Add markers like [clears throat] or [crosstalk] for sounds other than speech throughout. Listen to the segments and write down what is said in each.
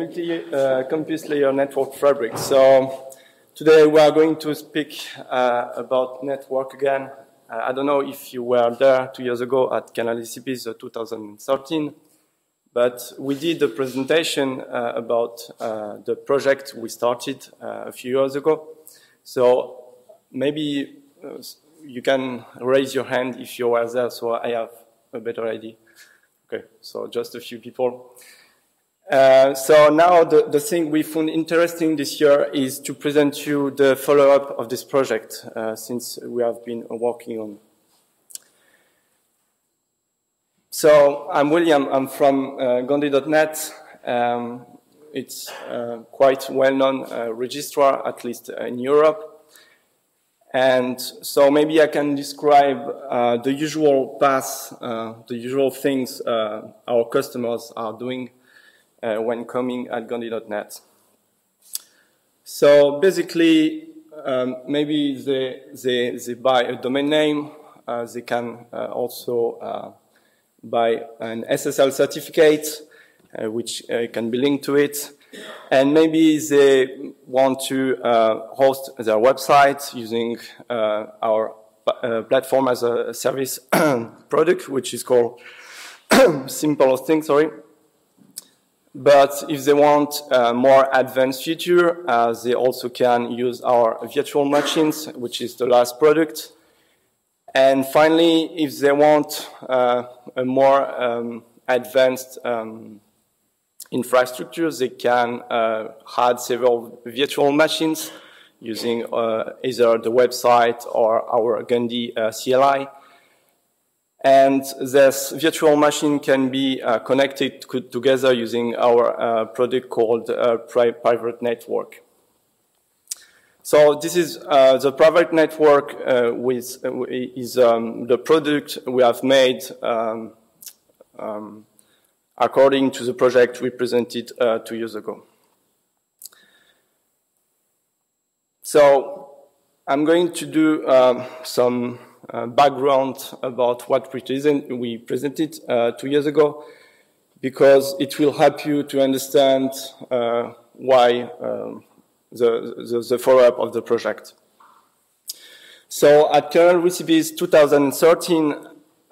multi-campus uh, layer network fabric. So today we are going to speak uh, about network again. Uh, I don't know if you were there two years ago at Kernel Recipes 2013, but we did a presentation uh, about uh, the project we started uh, a few years ago. So maybe you can raise your hand if you were there, so I have a better idea. Okay, so just a few people. Uh, so now the, the thing we found interesting this year is to present you the follow-up of this project uh, since we have been working on. So I'm William, I'm from uh, Gandi.net. Um, it's uh, quite well-known uh, registrar, at least in Europe. And so maybe I can describe the usual path, the usual things our customers are doing uh, when coming at Gandi.net. So basically, um, maybe they, they, they, buy a domain name. Uh, they can uh, also buy an SSL certificate, which can be linked to it. And maybe they want to uh, host their website using uh, our uh, platform as a service [clears throat] product, which is called [clears throat] Simple Hosting, sorry. But if they want uh, more advanced feature, uh, they also can use our virtual machines, which is the last product. And finally, if they want uh, a more um, advanced um, infrastructure, they can uh, add several virtual machines using uh, either the website or our Gandi uh, CLI. And this virtual machine can be uh, connected together using our uh, product called uh, private network. So this is uh, the private network uh, with is um, the product we have made um, um, according to the project we presented uh, two years ago. So I'm going to do um, some uh, background about what we, present, we presented uh, two years ago because it will help you to understand uh, why um, the, the, the follow-up of the project. So at Kernel Recipes 2013,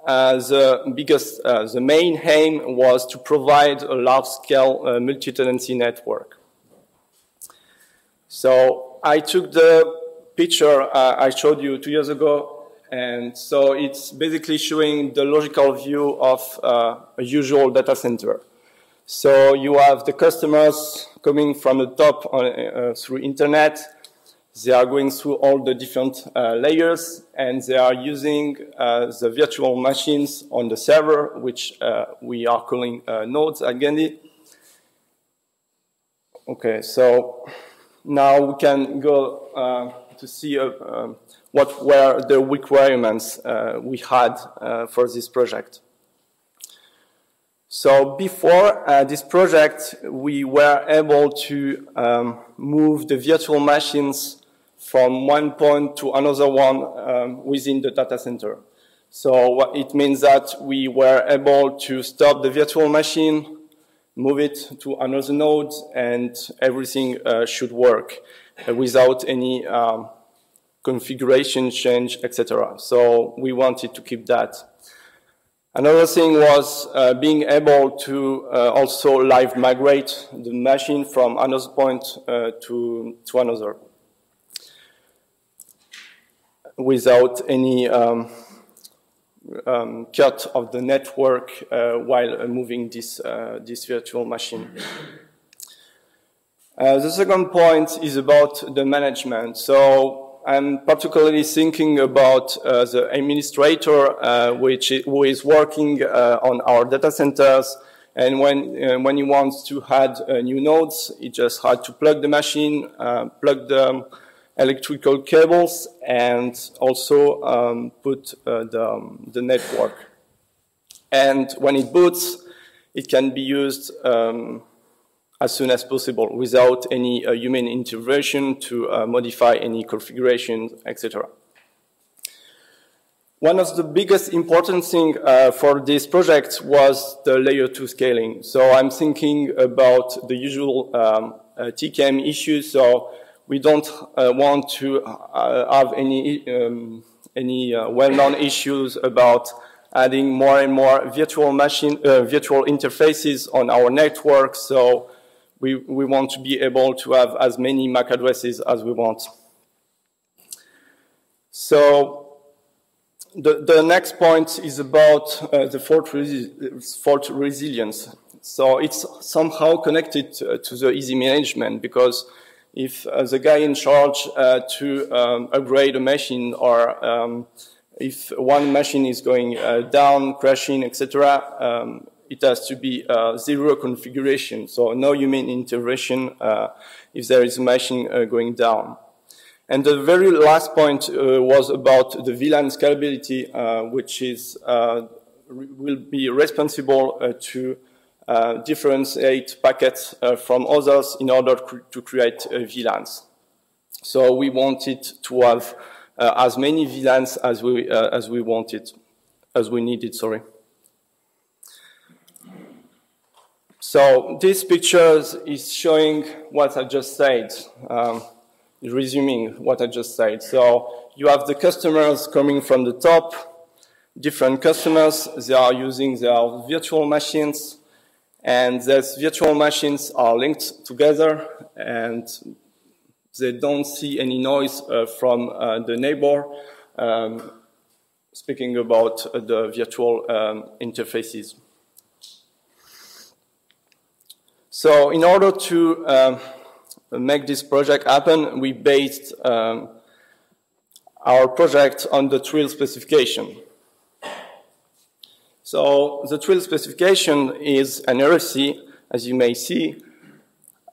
uh, the biggest, uh, the main aim was to provide a large-scale multi-tenancy network. So I took the picture I showed you two years ago, and so it's basically showing the logical view of uh, a usual data center. So you have the customers coming from the top on, uh, through internet, they are going through all the different uh, layers and they are using uh, the virtual machines on the server, which uh, we are calling uh, nodes at Gandi. Okay, so now we can go to see uh, um, what were the requirements we had for this project. So before uh, this project, we were able to um, move the virtual machines from one point to another one um, within the data center. So it means that we were able to stop the virtual machine, move it to another node, and everything uh, should work uh, without any um, configuration change, etc. So we wanted to keep that. Another thing was uh, being able to uh, also live migrate the machine from another point uh, to, to another without any um, um, cut of the network uh, while uh, moving this, uh, this virtual machine. The second point is about the management. So I'm particularly thinking about uh, the administrator uh, which who is working on our data centers and when, when he wants to add new nodes, he just had to plug the machine, plug the electrical cables and also um, put uh, the, um, the network. And when it boots, it can be used um, as soon as possible without any uh, human intervention to uh, modify any configuration, etc. one of the biggest important thing uh, for this project was the layer 2 scaling. So I'm thinking about the usual um, uh, TCAM issues. So we don't uh, want to uh, have any, um, any well-known issues about adding more and more virtual machine, virtual interfaces on our network. So we, we want to be able to have as many MAC addresses as we want. So the, the next point is about uh, the fault, resi fault, resilience. So it's somehow connected to, to the easy management because if uh, the guy in charge uh, to um, upgrade a machine or um, if one machine is going uh, down, crashing, etc., um, it has to be uh, zero configuration. So no human intervention uh, if there is a machine going down. And the very last point uh, was about the VLAN scalability, uh, which is, uh, will be responsible uh, to uh, differentiate packets uh, from others in order cr to create VLANs. So we wanted to have as many VLANs as we, as we wanted, as we needed, sorry. So this picture is showing what I just said. Um, resuming what I just said. So you have the customers coming from the top, different customers, they are using their virtual machines, and these virtual machines are linked together, and they don't see any noise uh, from uh, the neighbor, um, speaking about uh, the virtual um, interfaces. So in order to um, make this project happen, we based um, our project on the TRILL specification. So the TRILL specification is an RFC, as you may see.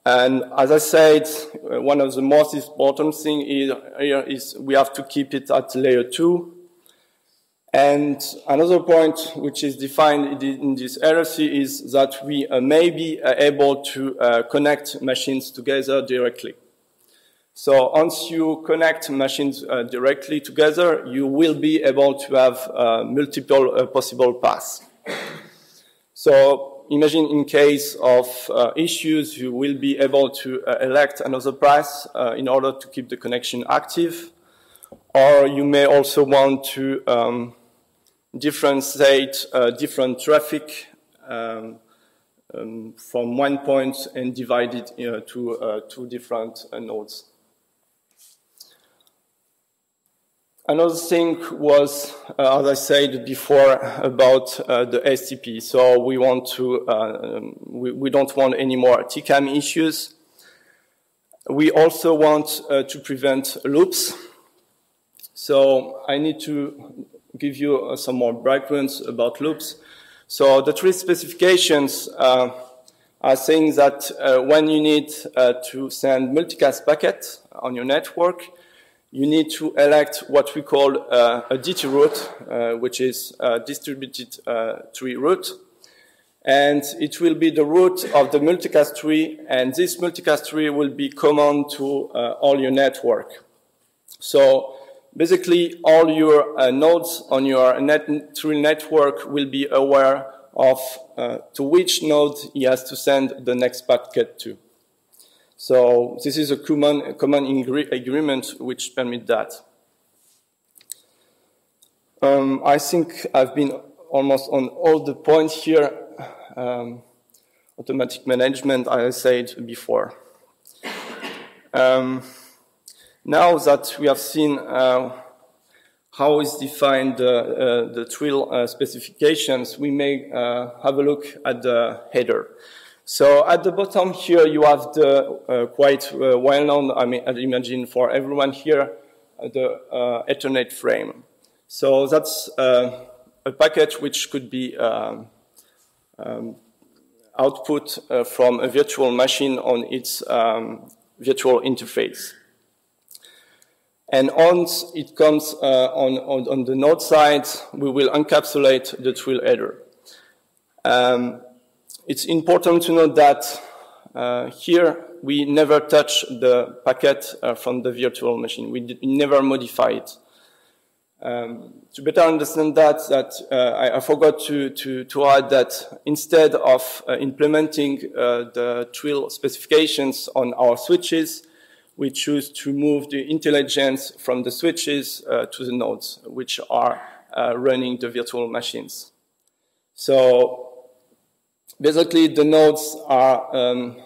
And as I said, one of the most important things here is we have to keep it at layer 2 and another point which is defined in this RFC is that we uh, may be uh, able to uh, connect machines together directly. So once you connect machines uh, directly together, you will be able to have uh, multiple uh, possible paths. So imagine in case of issues, you will be able to elect another path in order to keep the connection active. Or you may also want to um, differentiate uh, different traffic um, um, from one point and divide it uh, to uh, two different uh, nodes. Another thing was, uh, as I said before, about uh, the STP. So we want to, um, we, we, don't want any more TCAM issues. We also want to prevent loops. So I need to give you uh, some more backgrounds about loops. So the three specifications uh, are saying that uh, when you need uh, to send multicast packet on your network, you need to elect what we call uh, a DT route, uh, which is a distributed tree route. And it will be the root of the multicast tree, and this multicast tree will be common to all your network. So basically all your uh, nodes on your net tree network will be aware of uh, to which node he has to send the next packet to. So this is a common, common agreement which permit that. Um, I think I've been almost on all the points here. Um, automatic management, I said before. Um, now that we have seen uh, how is defined uh, uh, the TRILL uh, specifications, we may uh, have a look at the header. So at the bottom here, you have the uh, quite well-known, I mean, I imagine for everyone here, the Ethernet frame. So that's a package which could be um, um, output from a virtual machine on its um, virtual interface. And once it comes uh, on, on, on, the node side, we will encapsulate the TRILL header. Um, it's important to note that uh, here we never touch the packet uh, from the virtual machine. We, never modify it. Um, to better understand that, that uh, I, I, forgot to, to, to, add that instead of uh, implementing uh, the TRILL specifications on our switches, we choose to move the intelligence from the switches uh, to the nodes, which are uh, running the virtual machines. So basically, the nodes are um,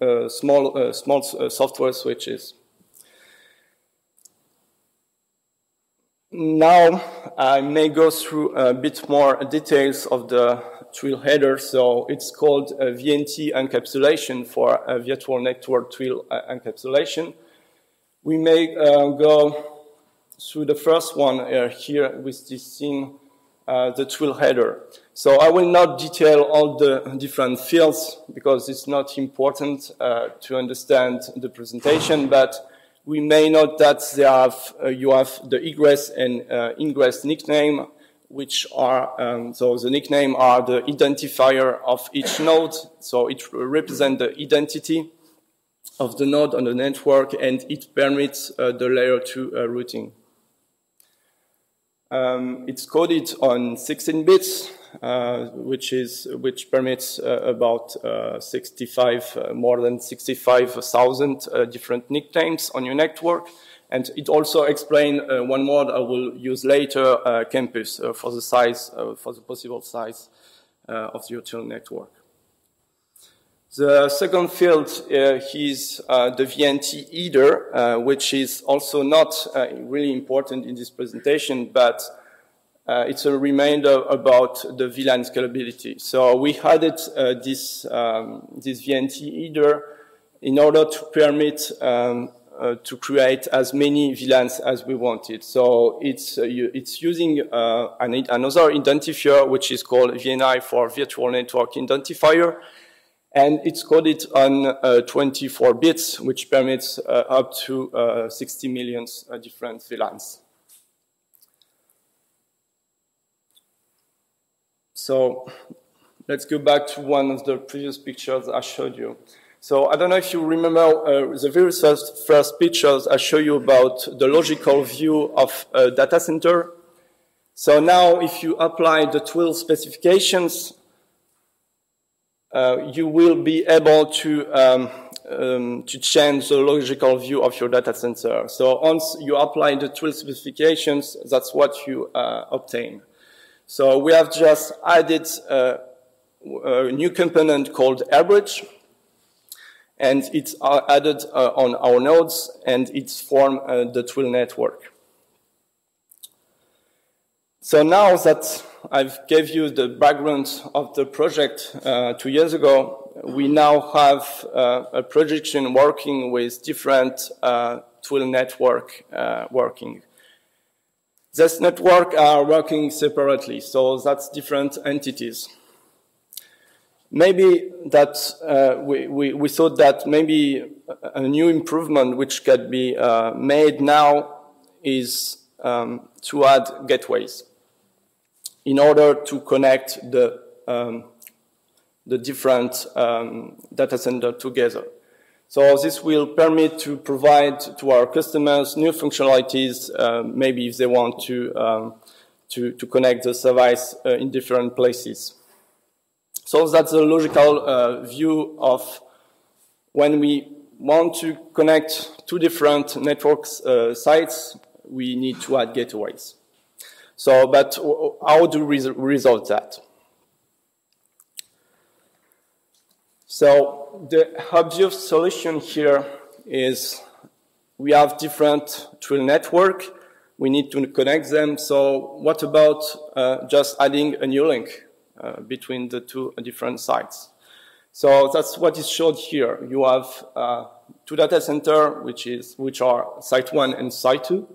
uh, small, small software switches. Now I may go through a bit more details of the TRILL header. So it's called a VNT encapsulation for a virtual network TRILL uh, encapsulation. We may uh, go through the first one uh, here with this thing, the TRILL header. So I will not detail all the different fields because it's not important to understand the presentation, but we may note that have, uh, you have the egress and uh, ingress nickname, which are, um, so the nickname are the identifier of each node. So it represents the identity of the node on the network and it permits uh, the layer 2 uh, routing. Um, it's coded on 16 bits uh, which is which permits uh, about uh, 65 more than 65,000 different nicknames on your network. And it also explains one more I will use later, campus, for the size, for the possible size of the virtual network. The second field uh, is uh, the VNT header, uh, which is also not really important in this presentation, but uh, it's a reminder about the VLAN scalability. So we added uh, this, um, this VNT header in order to permit um, uh, to create as many VLANs as we wanted. So it's, uh, it's using uh, an, another identifier, which is called VNI for Virtual Network Identifier, and it's coded on uh, 24 bits, which permits up to 60 million different VLANs. So let's go back to one of the previous pictures I showed you. So I don't know if you remember uh, the very first, first pictures I showed you about the logical view of a data center. So now if you apply the TRILL specifications, uh, you will be able to, um, um, to change the logical view of your data center. So once you apply the TRILL specifications, that's what you uh, obtain. So we have just added a, a new component called RBridge, and it's uh, added uh, on our nodes, and it's formed uh, the TRILL network. So now that I've gave you the background of the project uh, two years ago, we now have uh, a projection working with different uh, TRILL network working. This network are working separately, so that's different entities. Maybe that uh, we, we, we, thought that maybe a new improvement which can be uh, made now is um, to add gateways in order to connect the, um, the different um, data center together. So this will permit to provide to our customers new functionalities, uh, maybe if they want to, um, to, to, connect the service uh, in different places. So that's the logical uh, view of when we want to connect two different networks uh, sites, we need to add gateways. So, but how do we resolve that? So the obvious solution here is we have different TRILL network. We need to connect them. So what about uh, just adding a new link between the two different sites? So that's what is showed here. You have uh, two data center, which is which are site one and site two.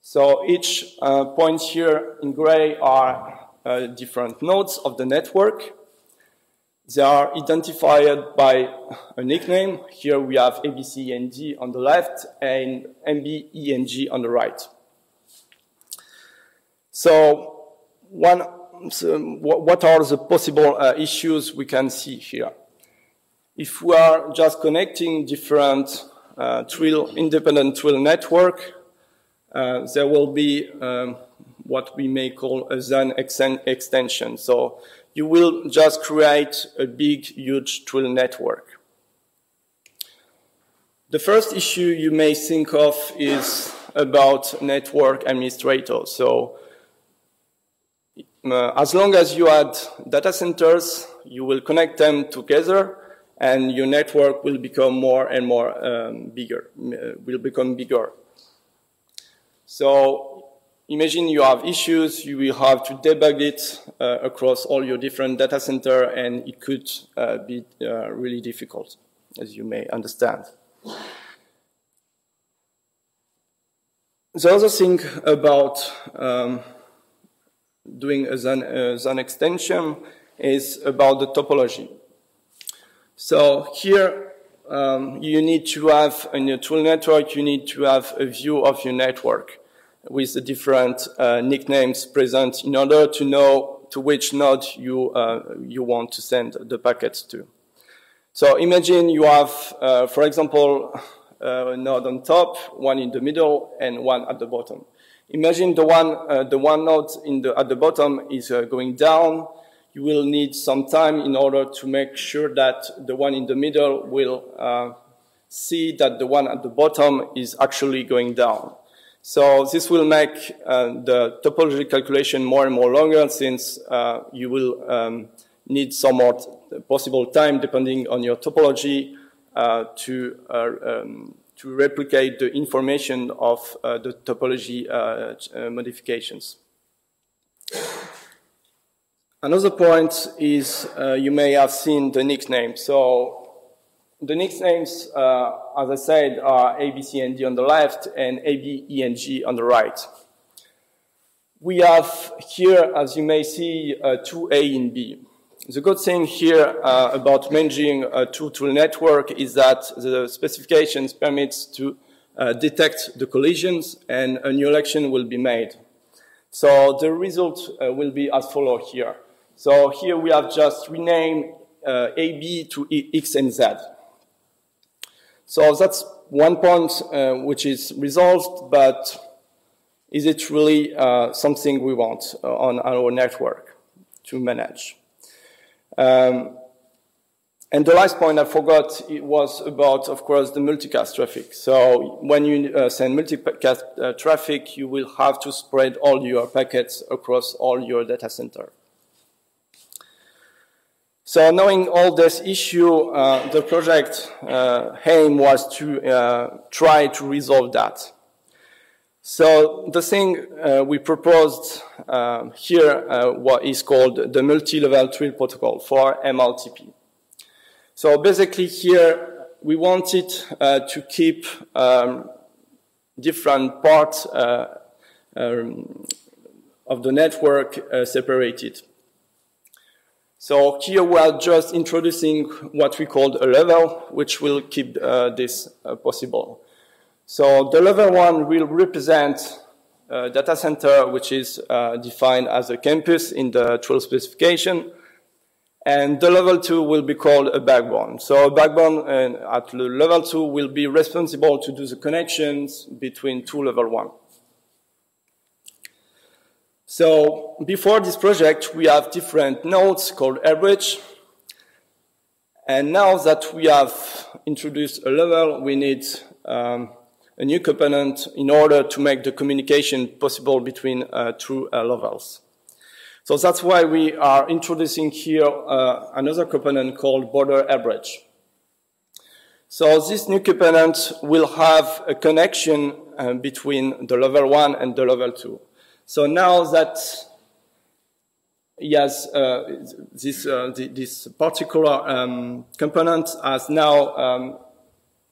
So each uh, point here in gray are uh, different nodes of the network. They are identified by a nickname. Here we have ABCENG on the left and MBENG on the right. So, one, so what are the possible uh, issues we can see here? If we are just connecting different uh, TRILL, independent TRILL network, uh, there will be um, what we may call a ZAN extension. So you will just create a big, huge TRILL network. The first issue you may think of is about network administrators. So uh, as long as you add data centers, you will connect them together and your network will become more and more um, bigger, uh, will become bigger. So imagine you have issues, you will have to debug it uh, across all your different data center and it could uh, be uh, really difficult, as you may understand. The other thing about um, doing a ZAN, extension is about the topology. So here um, you need to have in your TRILL network, you need to have a view of your network with the different uh, nicknames present in order to know to which node you, uh, you want to send the packets to. So imagine you have, uh, for example, a node on top, one in the middle, and one at the bottom. Imagine the one, uh, the one node in the, at the bottom is uh, going down. You will need some time in order to make sure that the one in the middle will uh, see that the one at the bottom is actually going down. So this will make uh, the topology calculation more and more longer since uh, you will um, need some more possible time depending on your topology uh, to, um, to replicate the information of uh, the topology uh, modifications. Another point is you may have seen the nickname. So the nicknames, uh, as I said, are A, B, C, and D on the left and A, B, E, and G on the right. We have here, as you may see, uh, two A and B. The good thing here uh, about managing a two-TRILL network is that the specifications permits to uh, detect the collisions and a new election will be made. So the result uh, will be as follows here. So here we have just renamed uh, AB to X and Z. So that's one point uh, which is resolved, but is it really uh, something we want on our network to manage? Um, and the last point I forgot was about, of course, the multicast traffic. So when you uh, send multicast uh, traffic, you will have to spread all your packets across all your data center. So knowing all this issue, uh, the project uh, aim was to uh, try to resolve that. So the thing uh, we proposed um, here uh, what is called the multi-level trill protocol for MLTP. So basically here we wanted uh, to keep um, different parts um, of the network separated. So here we are just introducing what we call a level, which will keep uh, this uh, possible. So the level one will represent a data center, which is uh, defined as a campus in the trill specification. And the level two will be called a backbone. So a backbone uh, at level two will be responsible to do the connections between two level one. So before this project, we have different nodes called RBridge. And now that we have introduced a level, we need um, a new component in order to make the communication possible between uh, two uh, levels. So that's why we are introducing here uh, another component called border RBridge. So this new component will have a connection uh, between the level one and the level two. So now that yes, uh, this, uh, this particular um, component has now um,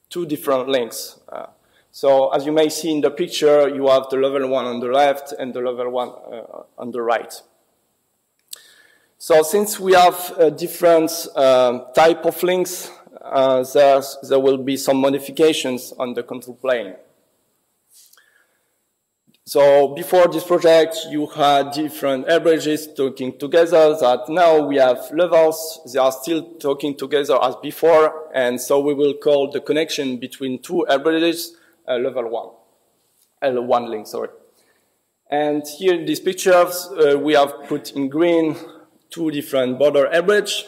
two different links. Uh, so as you may see in the picture, you have the level one on the left and the level one uh, on the right. So since we have a different um, type of links, uh, there will be some modifications on the control plane. So before this project, you had different RBridges talking together that now we have levels. They are still talking together as before. And so we will call the connection between two RBridges uh, level one. L1 link, sorry. And here in these pictures, uh, we have put in green two different border RBridge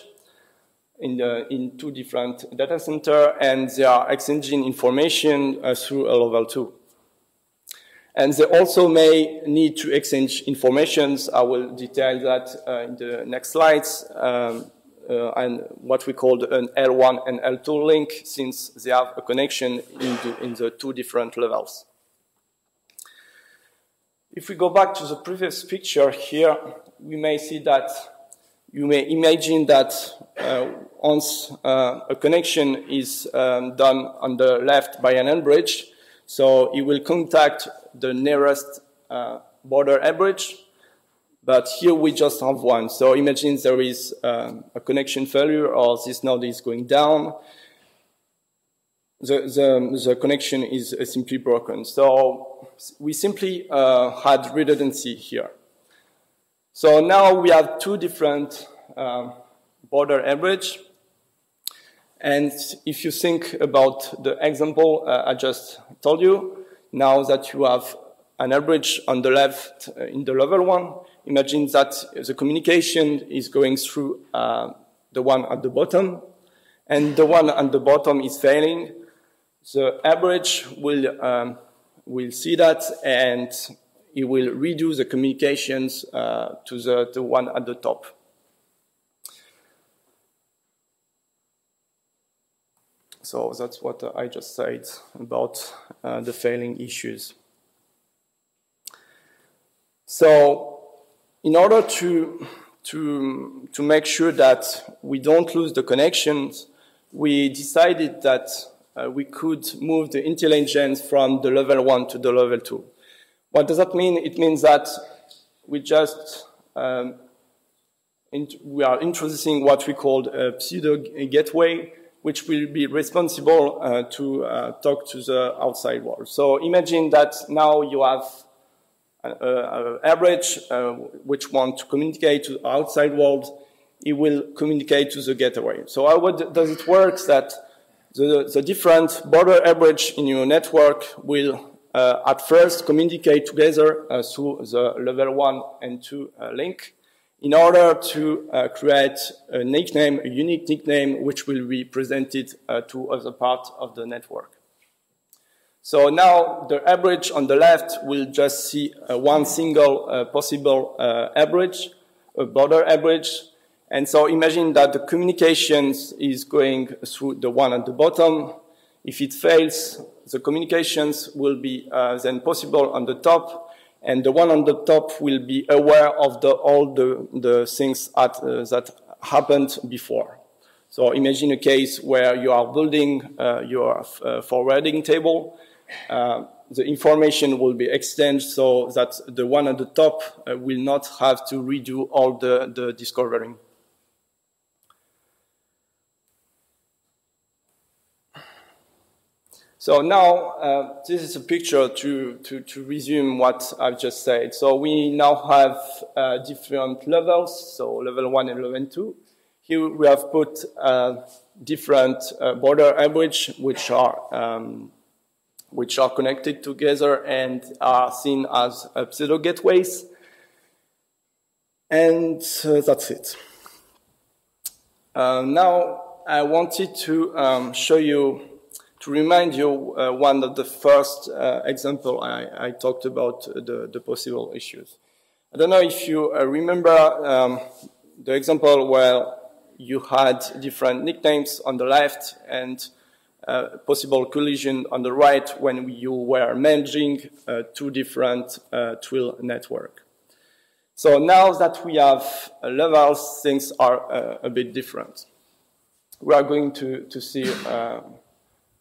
in, the, in two different data center, and they are exchanging information uh, through a level two. And they also may need to exchange informations. I will detail that uh, in the next slides. Um, uh, and what we call an L1 and L2 link, since they have a connection in the, in the two different levels. If we go back to the previous picture here, we may see that you may imagine that uh, once uh, a connection is um, done on the left by an RBridge, so it will contact the nearest uh, border RBridge, but here we just have one. So imagine there is um, a connection failure or this node is going down, the, the, the connection is uh, simply broken. So we simply uh, had redundancy here. So now we have two different uh, border RBridge. And if you think about the example uh, I just told you, now that you have an RBridge on the left uh, in the level one, imagine that the communication is going through uh, the one at the bottom, and the one at the bottom is failing, the RBridge will, um, will see that and it will redo the communications uh, to the, the one at the top. So that's what I just said about uh, the failing issues. So in order to, to, to make sure that we don't lose the connections, we decided that uh, we could move the intelligence from the level one to the level two. What does that mean? It means that we just um, we are introducing what we call a pseudo gateway, which will be responsible uh, to uh, talk to the outside world. So imagine that now you have RBridge uh, which want to communicate to the outside world. It will communicate to the gateway. So how does it work? That the, the different border RBridge in your network will uh, at first communicate together uh, through the level one and two uh, link in order to uh, create a nickname, a unique nickname, which will be presented uh, to other parts of the network. So now the RBridge on the left will just see uh, one single possible RBridge, a border RBridge, and so imagine that the communications is going through the one at the bottom. If it fails, the communications will be uh, then possible on the top, and the one on the top will be aware of the, all the, the things at, uh, that happened before. So imagine a case where you are building uh, your uh, forwarding table. Uh, the information will be exchanged so that the one at the top uh, will not have to redo all the, the discovering. So now uh, this is a picture to, to, to, resume what I've just said. So we now have uh, different levels, so level one and level two. Here we have put uh, different uh, border RBridge which are um, which are connected together and are seen as uh, pseudo gateways. And uh, that's it. now I wanted to um, show you to remind you, uh, one of the first uh, example I, I, talked about the, the, possible issues. I don't know if you uh, remember um, the example where you had different nicknames on the left and uh, possible collision on the right when you were managing uh, two different uh, TRILL network. So now that we have levels, things are a bit different. We are going to, to see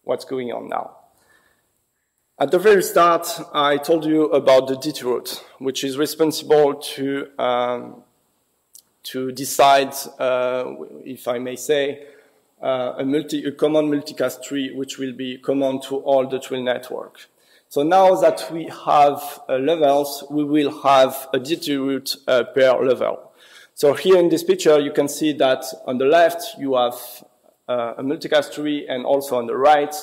what's going on now. At the very start, I told you about the root, which is responsible to, um, to decide, uh, if I may say, uh, a, multi, a common multicast tree, which will be common to all the TRILL network. So now that we have uh, levels, we will have a DT root uh, per level. So here in this picture, you can see that on the left, you have uh, a multicast tree, and also on the right,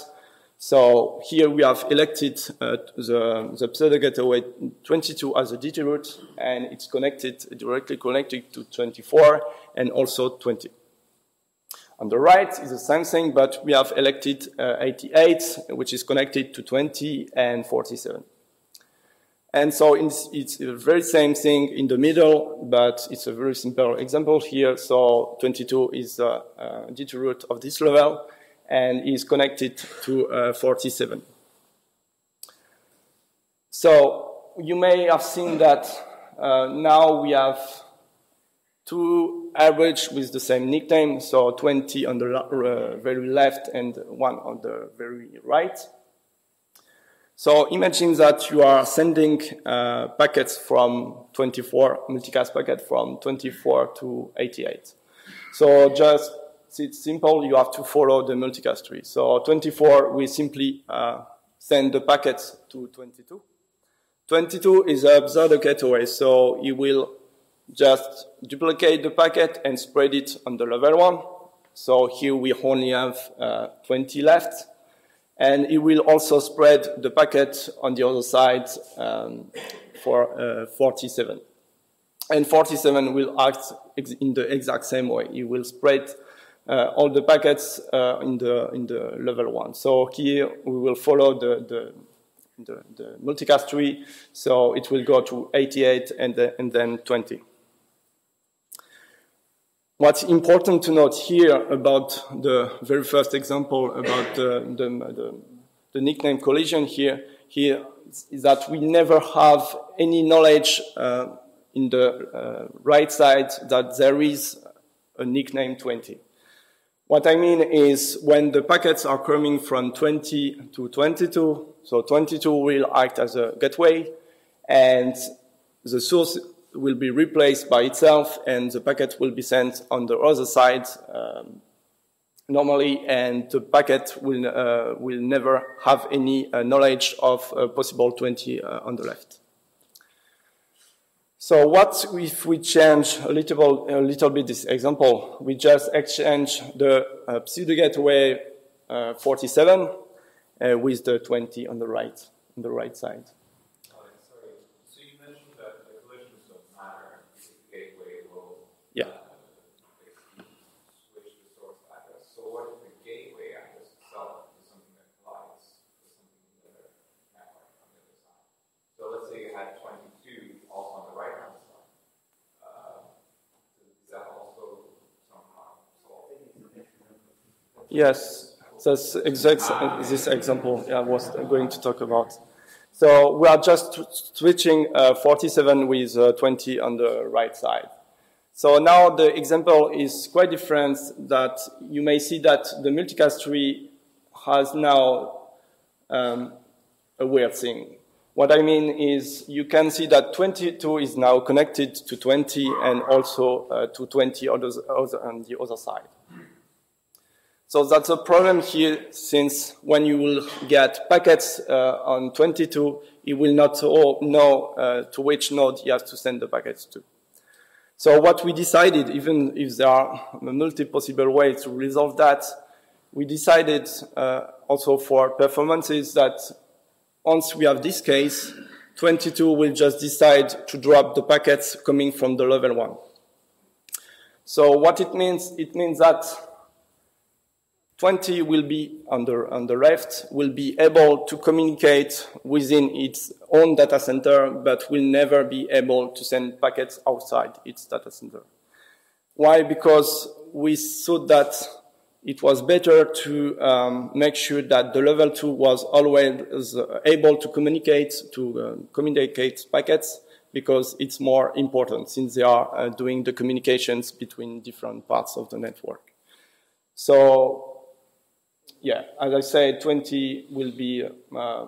So here we have elected uh, the, the pseudo gateway 22 as a DT root, and it's connected, directly connected to 24 and also 20. On the right is the same thing, but we have elected uh, 88, which is connected to 20 and 47. And so it's, it's the very same thing in the middle, but it's a very simple example here. So 22 is the uh, DT root of this level, and is connected to uh, 47. So you may have seen that uh, now we have two RBridge with the same nickname, so 20 on the uh, very left and one on the very right. So imagine that you are sending uh, packets from 24, multicast packet from 24 to 88. So just it's simple, you have to follow the multicast tree. So 24, we simply uh, send the packets to 22. 22 is a pseudo gateway, so it will just duplicate the packet and spread it on the level one. So here we only have uh, 20 left. And it will also spread the packet on the other side um, for uh, 47. And 47 will act in the exact same way. It will spread uh, all the packets uh, in the in the level one. So here we will follow the the, the, the multicast tree. So it will go to 88 and, the, and then 20. What's important to note here about the very first example about the, the, the, the nickname collision here, here is that we never have any knowledge uh, in the uh, right side that there is a nickname 20. What I mean is when the packets are coming from 20 to 22, so 22 will act as a gateway, and the source will be replaced by itself, and the packet will be sent on the other side um, normally, and the packet will, uh, will never have any uh, knowledge of possible 20 uh, on the left. So what if we change a little, a little bit this example? We just exchange the uh, pseudo gateway uh, 47 uh, with the 20 on the right, on the right side. Yeah. Yes, that's exact this example I was going to talk about. So we are just switching uh, 47 with uh, 20 on the right side. So now the example is quite different that you may see that the multicast tree has now um, a weird thing. What I mean is you can see that 22 is now connected to 20 and also uh, to 20 others, other, on the other side. So that's a problem here since when you will get packets uh, on 22, it will not know uh, to which node you have to send the packets to. So what we decided, even if there are multiple possible ways to resolve that, we decided uh, also for performances that once we have this case, 22 will just decide to drop the packets coming from the level one. So what it means, it means that 20 will be on the, on the left, will be able to communicate within its own data center, but will never be able to send packets outside its data center. Why? Because we thought that it was better to um, make sure that the level two was always able to communicate, to uh, communicate packets, because it's more important since they are uh, doing the communications between different parts of the network. So yeah, as I said, 20 will be uh,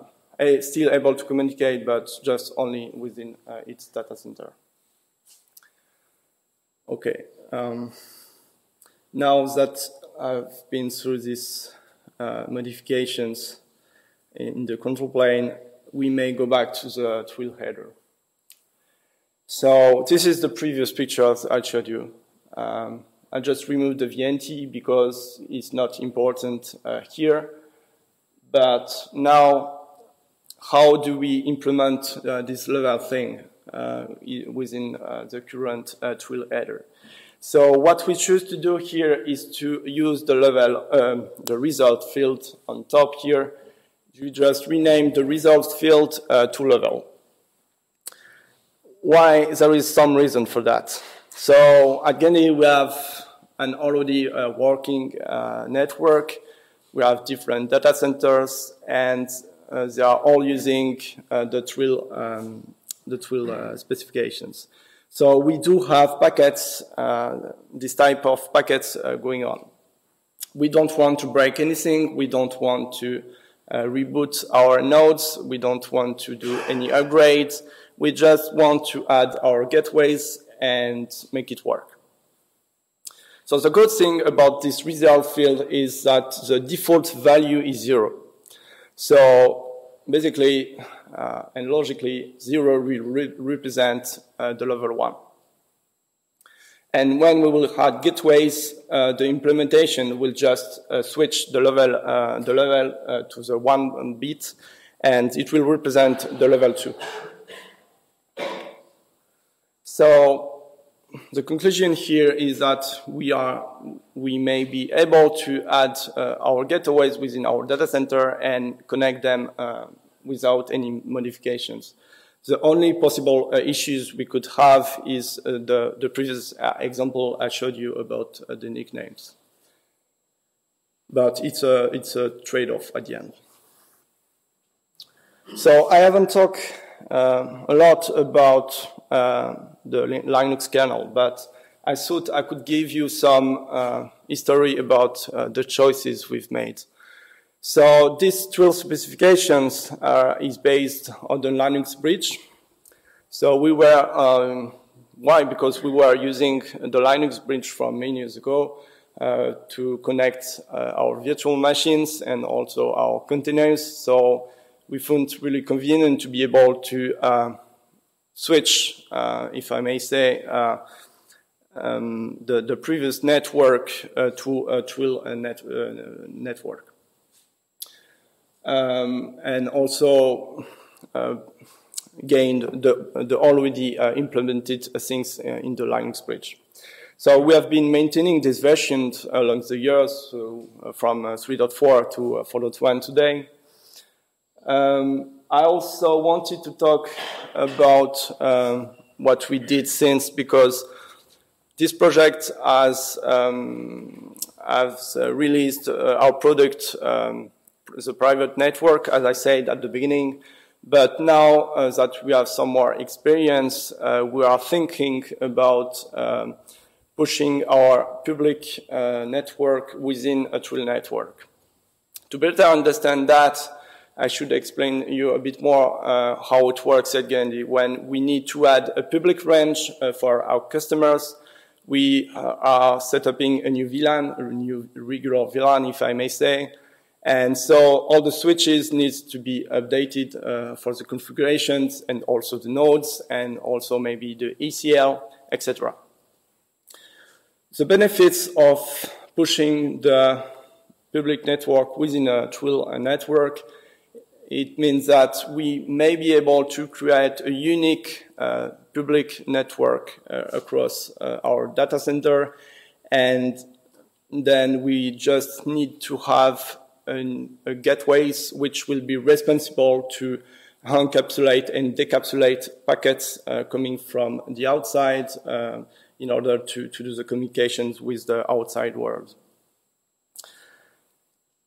still able to communicate, but just only within uh, its data center. Okay. Um, now that I've been through these uh, modifications in the control plane, we may go back to the TRILL header. So this is the previous picture I showed you. Um, I just removed the VNT because it's not important uh, here. But now, how do we implement uh, this level thing uh, within uh, the current uh, TRILL header? So what we choose to do here is to use the level, um, the result field on top here. You just rename the result field to level. Why? There is some reason for that. So again, we have an already uh, working uh, network. We have different data centers, and uh, they are all using uh, the TRILL, um, the TRILL uh, specifications. So we do have packets, uh, this type of packets going on. We don't want to break anything. We don't want to reboot our nodes. We don't want to do any upgrades. We just want to add our gateways and make it work. So the good thing about this result field is that the default value is zero. So basically uh, and logically, zero will re represent uh, the level one. And when we will add gateways, uh, the implementation will just uh, switch the level, uh, the level uh, to the one bit, and it will represent the level two. So the conclusion here is that we are we may be able to add uh, our gateways within our data center and connect them uh, without any modifications. The only possible uh, issues we could have is uh, the, the previous uh, example I showed you about uh, the nicknames. But it's a, it's a trade-off at the end. So I haven't talked a lot about the Linux kernel, but I thought I could give you some uh, history about uh, the choices we've made. So this TRILL specifications uh, is based on the Linux bridge. So we were, um, why? Because we were using the Linux bridge from many years ago uh, to connect uh, our virtual machines and also our containers. So we found really convenient to be able to uh, switch, uh, if I may say, uh, um, the, the previous network uh, to a TRILL net, network. Um, and also gained the, the already implemented things in the Linux bridge. So we have been maintaining this version along the years, so, uh, from uh, 3.4 to uh, 4.1 today. Um, I also wanted to talk about um, what we did since because this project has, um, has uh, released uh, our product, um, the private network, as I said at the beginning. But now uh, that we have some more experience, uh, we are thinking about um, pushing our public uh, network within a TRILL network. To better understand that, I should explain you a bit more uh, how it works at Gandi. When we need to add a public range uh, for our customers, we uh, are setting up a new VLAN, a new regular VLAN, if I may say. And so all the switches needs to be updated uh, for the configurations and also the nodes and also maybe the ACL, etc. The benefits of pushing the public network within a TRILL network it means that we may be able to create a unique uh, public network uh, across uh, our data center. And then we just need to have an, a gateways which will be responsible to encapsulate and decapsulate packets uh, coming from the outside uh, in order to, to do the communications with the outside world.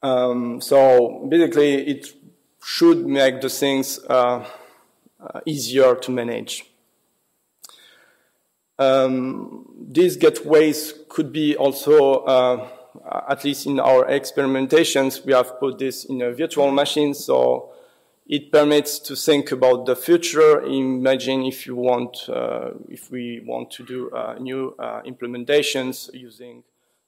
Um, so basically, it should make the things uh, uh, easier to manage. Um, these gateways could be also, uh, at least in our experimentations, we have put this in a virtual machine, so it permits to think about the future. Imagine if you want, uh, if we want to do uh, new uh, implementations using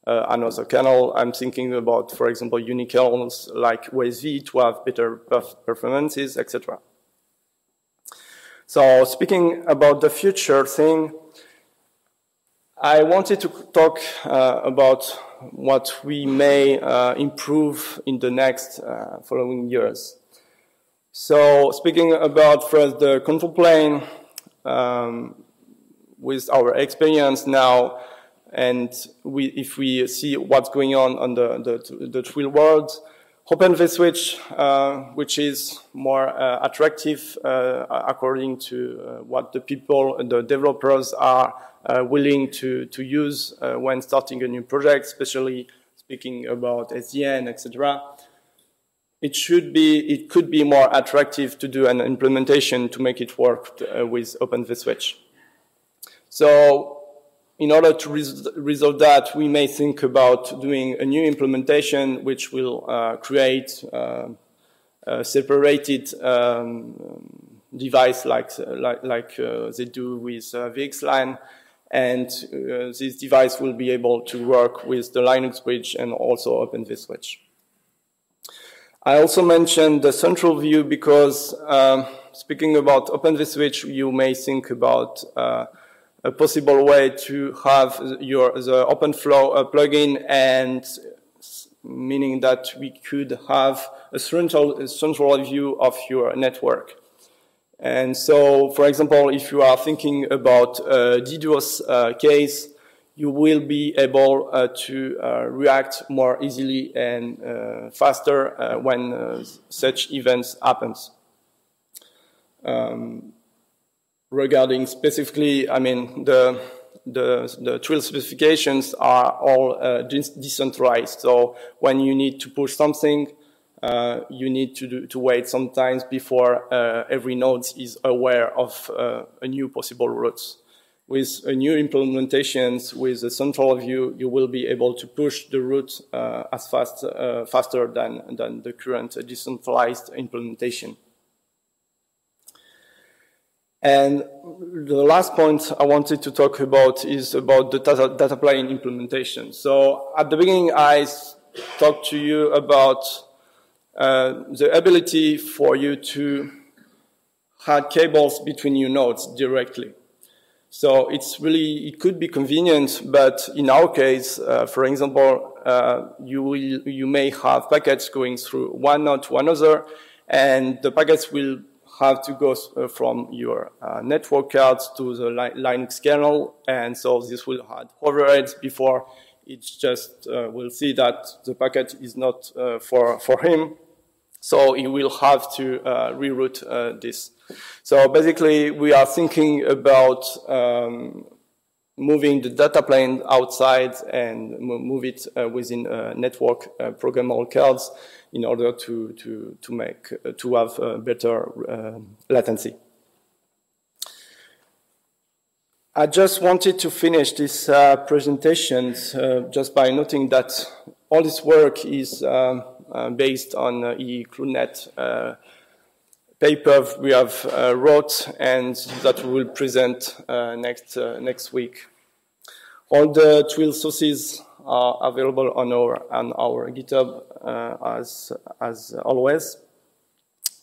another kernel. I'm thinking about, for example, unikernels like OSV to have better performances, etc. So speaking about the future thing, I wanted to talk uh, about what we may uh, improve in the next uh, following years. So speaking about first the control plane, um, with our experience now, and we, if we see what's going on on the, the, the real world, Open vSwitch, uh, which is more uh, attractive uh, according to uh, what the people, the developers are uh, willing to, to use uh, when starting a new project, especially speaking about SDN, etc. It should be, it could be more attractive to do an implementation to make it work with Open vSwitch. So in order to res resolve that, we may think about doing a new implementation which will uh, create uh, a separated um, device like, like, like uh, they do with uh, VXLAN. And uh, this device will be able to work with the Linux bridge and also Open vSwitch. I also mentioned the central view because um, speaking about Open vSwitch, you may think about uh, a possible way to have your the OpenFlow uh, plugin and meaning that we could have a central, a central view of your network. And so, for example, if you are thinking about a DDoS uh, case, you will be able uh, to uh, react more easily and uh, faster uh, when uh, such events happens. Um, regarding specifically, I mean, the, the, the TRILL specifications are all uh, decentralized. So when you need to push something, uh, you need to, do, to wait sometimes before uh, every node is aware of uh, a new possible routes. With a new implementations, with a central view, you will be able to push the route uh, as fast, uh, faster than, than the current decentralized implementation. And the last point I wanted to talk about is about the data, data plane implementation. So at the beginning, I talked to you about uh, the ability for you to have cables between your nodes directly. So it's really, it could be convenient, but in our case, uh, for example, uh, you, will, you may have packets going through one node to another, and the packets will have to go uh, from your uh, network cards to the Linux kernel, and so this will have overheads before it just uh, will see that the packet is not for, for him. So he will have to reroute this. So basically, we are thinking about um, moving the data plane outside and move it within network programmable cards in order to, to, to make, uh, to have better uh, latency. I just wanted to finish this uh, presentation uh, just by noting that all this work is uh, uh, based on uh, eCloudNet paper we have uh, wrote and that we will present uh, next, uh, next week. All the TRILL sources are available on our, on our GitHub uh, as, as always.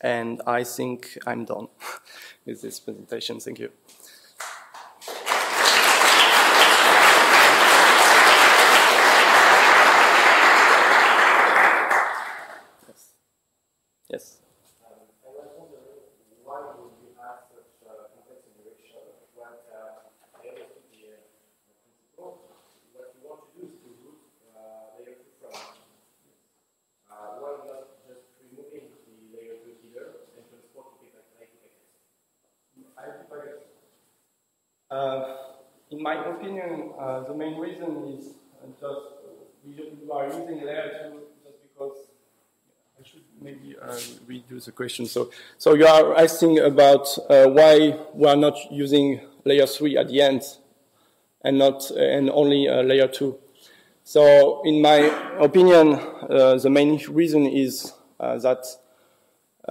And I think I'm done [laughs] with this presentation. Thank you. Uh, in my opinion, uh, the main reason is uh, just we, are using layer 2 just because I should maybe uh, redo the question. So, so you are asking about uh, why we are not using layer 3 at the end and not and only layer 2. So in my opinion, the main reason is that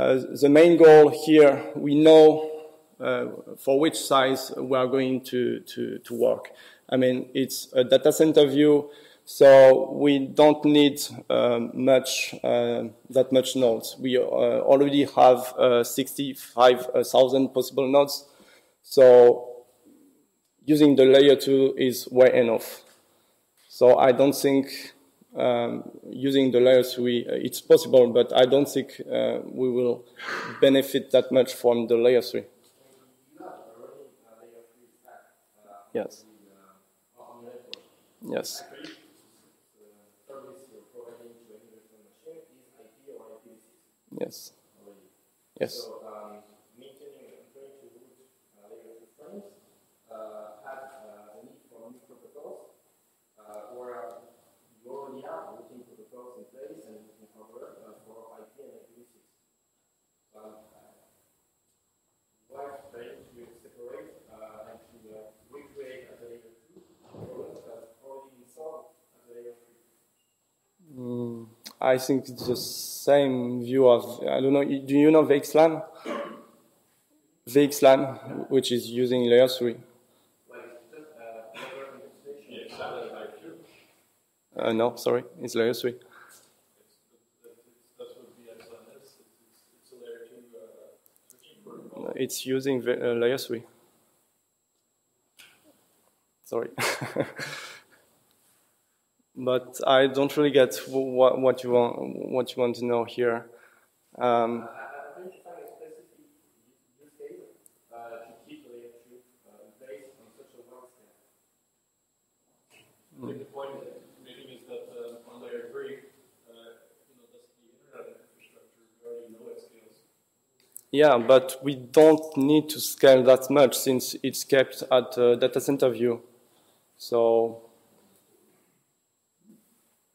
the main goal here, we know for which size we are going to, to, to work. I mean, it's a data center view, so we don't need um, much, uh, that much nodes. We uh, already have uh, 65,000 possible nodes. So using the layer 2 is way enough. So I don't think um, using the layer 3, uh, it's possible, but I don't think uh, we will benefit that much from the layer 3. Yes. Yes. Yes. Yes. So, um, maintaining and trying to route uh, layer 2 frames uh, have uh, a need for new protocols, uh, where you already have routing protocols in place and you can cover uh, for IP and IPv6. Um, why trying to separate uh, and to uh, recreate as a layer 2 problems that have already been solved as a layer 3? Mm, I think it's the same view of, I don't know, do you know VXLAN? VXLAN, which is using layer 3. Uh, no, sorry, it's layer 3. That's what VXLAN is. It's, it's a layer two uh, switching protocol. It's using uh, layer 3. Sorry. [laughs] but I don't really get what, what you want what you want to know here. Um, I think it's a specific use case uh, to keep the layer 2 in place on such a wide scale. I think the point making is that uh, on layer three, uh, you know, that's the internet infrastructure. We already know it scales. yeah, but we don't need to scale that much since it's kept at uh, data center view. So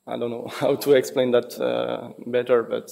I don't know [laughs] how to explain that uh, better, but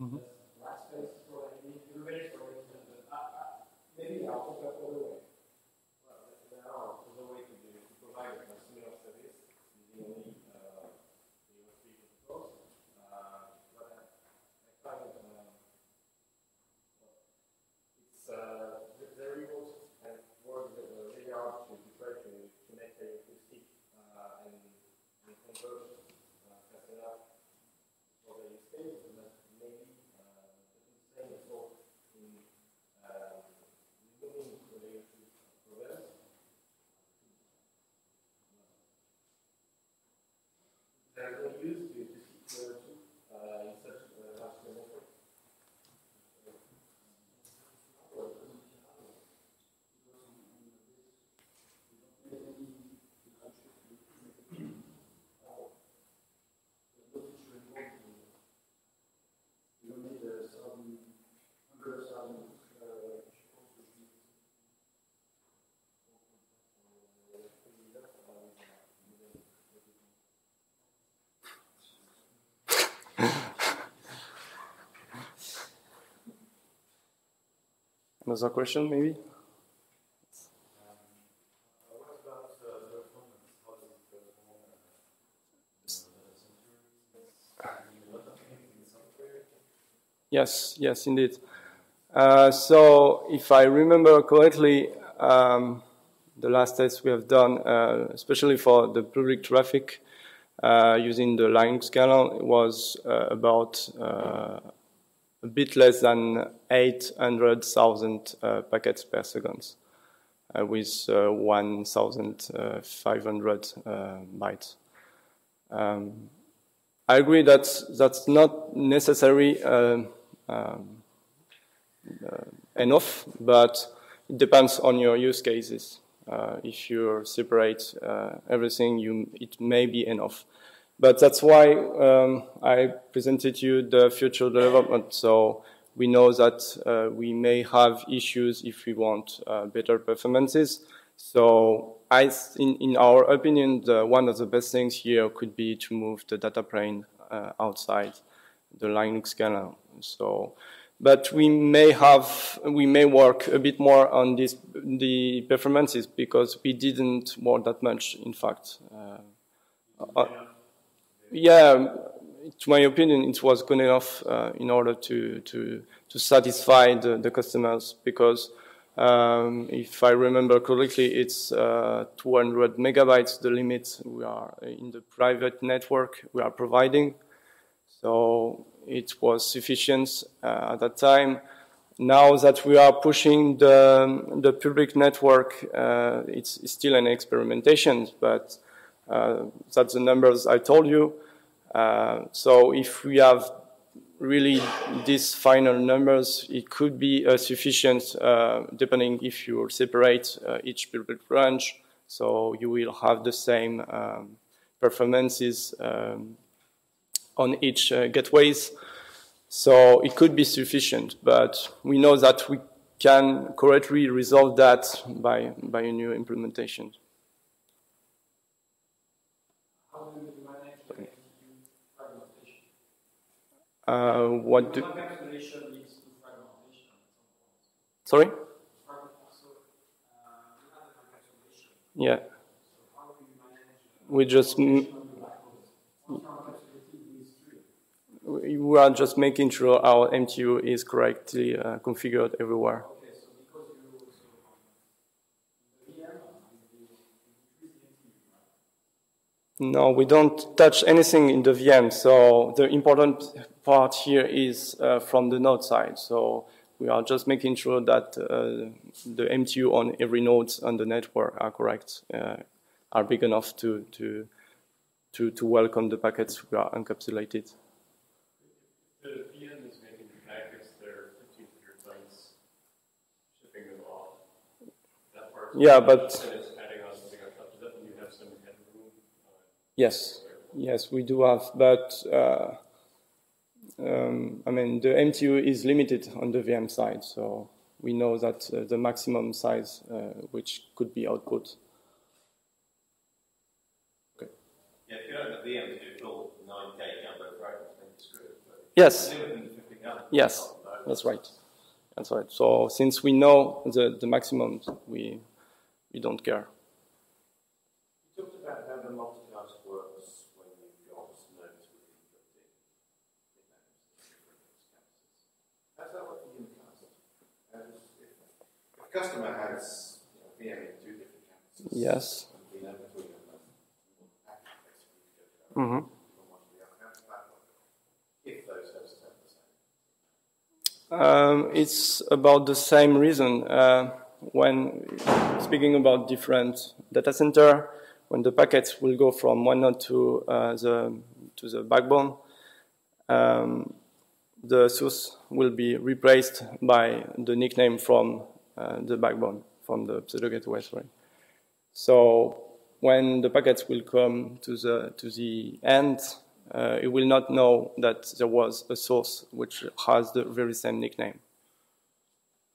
right? Mhm. That's last space providing, everybody's providing, that, but, uh, uh, maybe I'll put that all the way. Well, there are other ways to, do, to provide a similar service using only uh, layer 3 protocols. Uh, but I, I find um, it's uh, ve- very good and work uh, really hard to, to try to, to make layer 2 stick uh, and, and converge uh, fast enough for the use case, but maybe uh, doesn't say so in um, removing the layer 2 problems. There's no use to, to keep layer 2 uh, in such a large network. [laughs] another question maybe? Yes, yes, indeed. Uh, so, if I remember correctly, um, the last test we have done, uh, especially for the public traffic using the Linux kernel, was uh, about uh, a bit less than 800,000 uh, packets per second uh, with 1,500 bytes. Um, I agree that that's not necessary um, um, uh, enough, but it depends on your use cases. Uh, if you separate uh, everything, you, it may be enough. But that's why um, I presented you the future development. So we know that uh, we may have issues if we want uh, better performances. So I, in, in our opinion, the, one of the best things here could be to move the data plane uh, outside the Linux kernel. So but we may have, we may work a bit more on this, the performances because we didn't work that much, in fact. Uh, uh, yeah, to my opinion, it was good enough uh, in order to, to, to satisfy the, the customers because um, if I remember correctly, it's uh, 200 megabytes, the limit we are in the private network we are providing. So it was sufficient uh, at that time. Now that we are pushing the, the public network, uh, it's, it's, still an experimentation, but uh, that's the numbers I told you. Uh, so if we have really these final numbers, it could be uh, sufficient uh, depending if you separate each public branch. So you will have the same um, performances um, on each uh, gateways. So it could be sufficient, but we know that we can correctly resolve that by, by a new implementation. How do you manage fragmentation? Uh, what do, encapsulation leads to fragmentation sorry? Uh, Yeah. So how do you manage We just m- Once you're encapsulated with three. We are just making sure our MTU is correctly uh, configured everywhere. No, we don't touch anything in the VM. So the important part here is uh, from the node side. So we are just making sure that uh, the MTU on every node on the network are correct, uh, are big enough to, to, to, to welcome the packets we are encapsulated. The VM is making the packets that are 1500 bytes, shipping them off. That part. Yeah, but- it's adding on something on top of that, you have some headroom. Yes, yes, we do have, but uh, um, I mean the MTU is limited on the VM side, so we know that uh, the maximum size uh, which could be output. Yeah, if you don't have VM to do full 9K jumbo fragments, then you're screwed. But Yes, if you do it in 50 gallons, yes, that's right. That's right. So since we know the, the maximum, we we don't care. You talked about how the multicast works when you've got nodes with encrypted nicknames in different campuses. How does that work for unicast? If, if a customer has you know, VM in two different campuses, Yes. and we know between them that you want packet basically to go hmm from one to the other, how does that work? If those hosts have the same. Um, it's about the same reason. Uh, when speaking about different data center, when the packets will go from one node to uh, the to the backbone, um, the source will be replaced by the nickname from uh, the backbone, from the pseudo gateway. Sorry. So when the packets will come to the to the end, uh, it will not know that there was a source which has the very same nickname.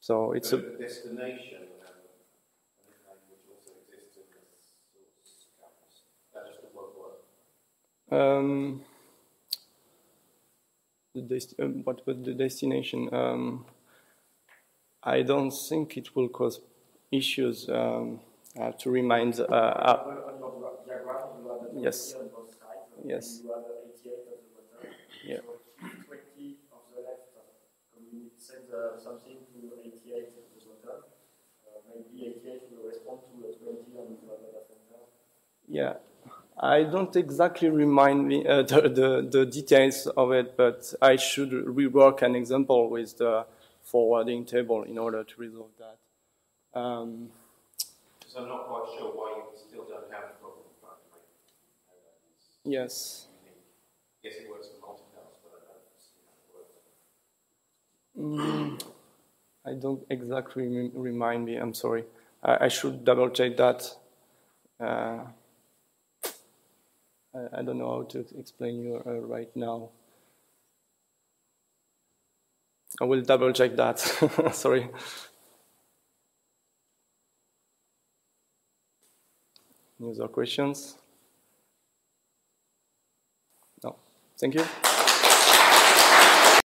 So it's so a destination and a nickname which also exists in the source campus, that just won't work. um, the dest- um, what was the destination? Um, I don't think it will cause issues. Um, I have to remind. Uh, uh, On your diagram, you have the Yes. 20 on both sides. and Yes. You have the 88 at the bottom. Yeah. So 20 of the left communicate send uh, something to 88 at the bottom. Uh, maybe 88 will respond to 20 on the data center. Yeah, I don't exactly remind me uh, [laughs] the, the, the details of it, but I should rework an example with the forwarding table in order to resolve that. Um, Because I'm not quite sure why you still don't have a problem, yes. guess it works for multi-house, but I don't see how it works. I don't exactly rem- remind me. I'm sorry. I, I should double check that. Uh, I, I don't know how to explain you uh, right now. I will double check that. [laughs] sorry. Any other questions? No. Thank you.